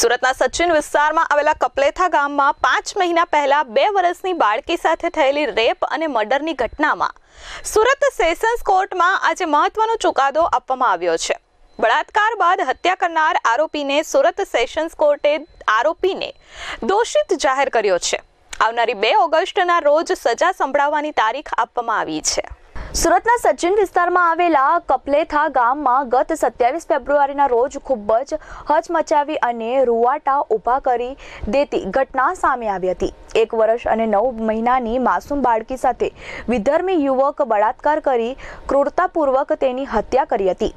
સુરતના સચિન વિસ્તારમાં આવેલા કપલેથા ગામમાં પાંચ મહિના પહેલા બે વર્ષની બાળકી સાથે થયેલી રેપ અને મર્ડરની ઘટનામાં સુરત સેશન્સ કોર્ટમાં આજે મહત્વનો ચુકાદો આપવામાં આવ્યો છે. બળાત્કાર બાદ હત્યા કરનાર આરોપીને સુરત સેશન્સ કોર્ટે આરોપીને દોષિત જાહેર કર્યો છે. આવનારી બે ઓગસ્ટના રોજ સજા સંભળાવવાની તારીખ આપવામાં આવી છે. સુરતના સચિન વિસ્તારમાં આવેલા કપલેથા ગામમાં ગત સત્યાવીસ ફેબ્રુઆરીના રોજ ખૂબ જ હચમચાવી અને રૂવાટા ઊભા કરી દેતી ઘટના સામે આવી હતી. એક વર્ષ અને નવ મહિનાની માસૂમ બાળકી સાથે વિધર્મી યુવક બળાત્કાર કરી ક્રૂરતાપૂર્વક તેની હત્યા કરી હતી.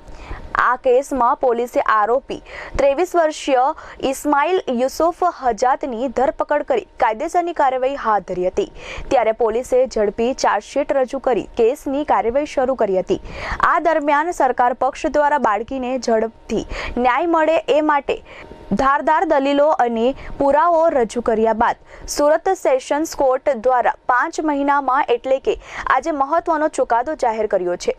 આ કેસમાં પોલીસે આરોપી ત્રેવીસ વર્ષીય ઇસ્માઇલ યુસુફ હજાતની ધરપકડ કરી કાયદેસરની કાર્યવાહી હાથ ધરી હતી. ત્યારે પોલીસે ઝડપી ચાર્જશીટ રજૂ કરી કેસની કાર્યવાહી શરૂ કરી હતી. આ દરમિયાન સરકાર પક્ષ દ્વારા બાળકીને ઝડપથી ન્યાય મળે એ માટે ધારદાર દલીલો અને પુરાવો રજૂ કર્યા બાદ સુરત સેશન્સ કોર્ટ દ્વારા પાંચ મહિનામાં એટલે કે આજે મહત્વનો ચુકાદો જાહેર કર્યો છે.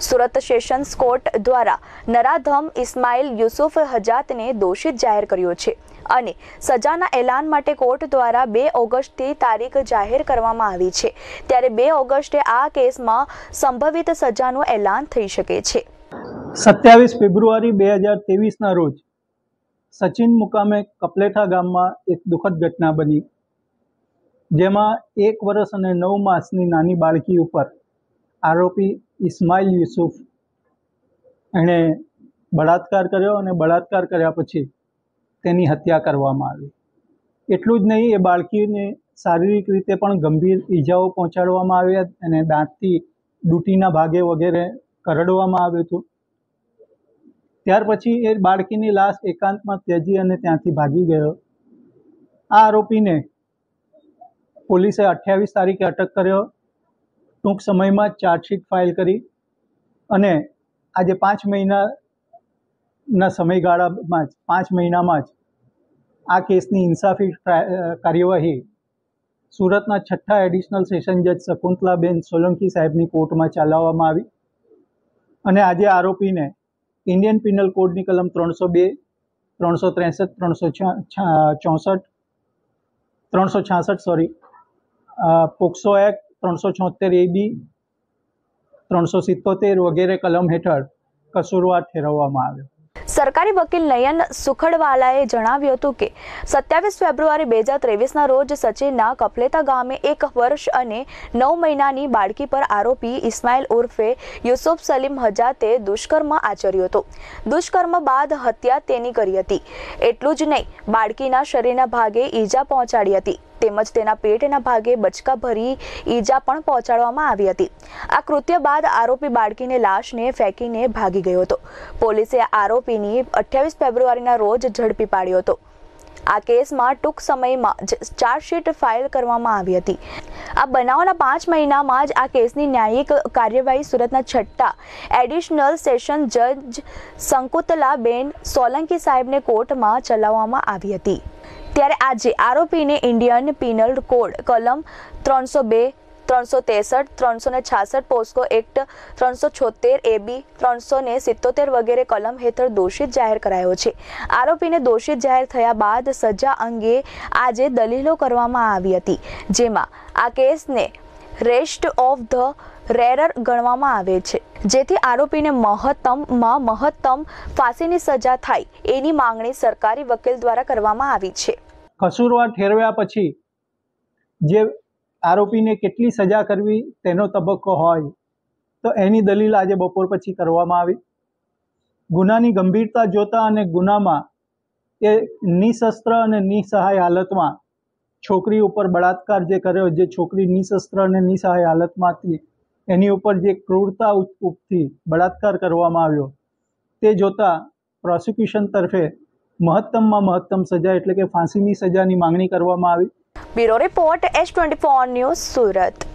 સુરત સેશન્સ કોર્ટ દ્વારા નરાધમ ઇસ્માઇલ યુસુફ હજાતને દોષિત જાહેર કર્યો છે અને સજાના એલાન માટે કોર્ટ દ્વારા બે ઓગસ્ટથી તારીખ જાહેર કરવામાં આવી છે. ત્યારે બે ઓગસ્ટે આ કેસમાં સંભવિત સજાનું એલાન થઈ શકે છે. સત્યાવીસ ફેબ્રુઆરી બે હજાર ત્રેવીસના રોજ સચિન મુકામે કપલેઠા ગામમાં એક દુઃખદ ઘટના બની, જેમાં એક વર્ષ અને નવ માસની નાની બાળકી ઉપર આરોપી ઇસ્માઇલ યુસુફ. એણે બળાત્કાર કર્યો અને બળાત્કાર કર્યા પછી તેની હત્યા કરવામાં આવી. એટલું જ નહીં, એ બાળકીને શારીરિક રીતે પણ ગંભીર ઈજાઓ પહોંચાડવામાં આવી અને દાંતથી ડૂટીના ભાગે વગેરે કરડવામાં આવ્યું હતું. ત્યાર પછી એ બાળકીની લાશ એકાંતમાં ત્યજી અને ત્યાંથી ભાગી ગયો. આ આરોપીને પોલીસે અઠ્યાવીસ તારીખે અટક કર્યો ટૂંક સમયમાં ચાર્જશીટ ફાઇલ કરી અને આજે પાંચ મહિનાના સમયગાળામાં જ, પાંચ મહિનામાં જ આ કેસની ઇન્સાફી કાર્યવાહી સુરતના છઠ્ઠા એડિશનલ સેશન જજ શકુંતલાબેન સોલંકી સાહેબની કોર્ટમાં ચલાવવામાં આવી અને આજે આરોપીને ઇન્ડિયન પિનલ કોડની કલમ ત્રણસો બે, ત્રણસો ત્રેસઠ, ત્રણસો ચોસઠ, ત્રણસો છાસઠ, સોરી પોક્સો એક્ટ ત્રણસો છોતેર એ બી ત્રણસો સિત્તોતેર વગેરે કલમ હેઠળ કસૂરવાર ઠેરવવામાં આવ્યો. સરકારી વકીલ નયન સુખડવાલાએ જણાવ્યું હતું કે, સત્યાવીસ ફેબ્રુઆરી બે હજાર ત્રેવીસના રોજ સચિનના કપલેતા ગામે એક વર્ષ અને નવ મહિનાની બાળકી પર આરોપી ઇસ્માઇલ ઉર્ફે યુસુફ સલીમ હજાતે દુષ્કર્મ આચર્યો હતો. દુષ્કર્મ બાદ હત્યા તેની કરી હતી. એટલું જ નહીં, બાળકીના શરીરના ભાગે ઈજા પહોંચાડી હતી. તેમજ તેના પેટના ભાગે બચકા ભરી ઈજા પણ પહોંચાડવામાં આવી હતી. આ કૃત્ય બાદ આરોપી બાળકીને લાશને ફેંકીને ભાગી ગયો હતો. પોલીસે આરોપીની અઠ્યાવીસ ફેબ્રુઆરીના રોજ ઝડપી પાડ્યો હતો. આ કેસમાં ટૂંક સમયમાં જ ચાર્જશીટ ફાઇલ કરવામાં આવી હતી. આ બનાવના પાંચ મહિનામાં જ આ કેસની ન્યાયિક કાર્યવાહી સુરતના છઠ્ઠા એડિશનલ સેશન જજ સંકુતલાબેન સોલંકી સાહેબને કોર્ટમાં ચલાવવામાં આવી હતી. ત્યારે આજે આરોપીને ઇન્ડિયન પિનલ કોડ કલમ ત્રણસો બે, ત્રણસો ત્રેસઠ, ત્રણસો ને છાસઠ, પોસ્કો એક્ટ ત્રણસો છોતેર એબી ત્રણસો ને સિત્તોતેર વગેરે કલમ હેઠળ દોષિત જાહેર કરાયો છે. આરોપીને દોષિત જાહેર થયા બાદ સજા અંગે આજે દલીલો કરવામાં આવી હતી, જેમાં આ કેસને રેસ્ટ ઓફ ધ રેરર ગણવામાં આવે છે. જેથી આરોપીને મહત્તમમાં મહત્તમ ફાંસીની સજા થાય એની માંગણી સરકારી વકીલ દ્વારા કરવામાં આવી છે. કસૂરવાર ઠેરવ્યા પછી જે આરોપીને કેટલી સજા કરવી તેનો તબક્કો હોય તો એની દલીલ આજે બપોર પછી કરવામાં આવી. ગુનાની ગંભીરતા જોતા અને ગુનામાં એ નિશસ્ત્ર અને નિસહાય હાલતમાં છોકરી ઉપર બળાત્કાર જે કર્યો, જે છોકરી નિશસ્ત્ર અને નિસહાય હાલતમાં હતી એની ઉપર જે ક્રૂરતા ઉપથી બળાત્કાર કરવામાં આવ્યો, તે જોતા પ્રોસિક્યુશન તરફે મહત્તમમાં મહત્તમ સજા એટલે કે ફાંસીની સજાની માંગણી કરવામાં આવી. Bureau report, S twenty four news Surat.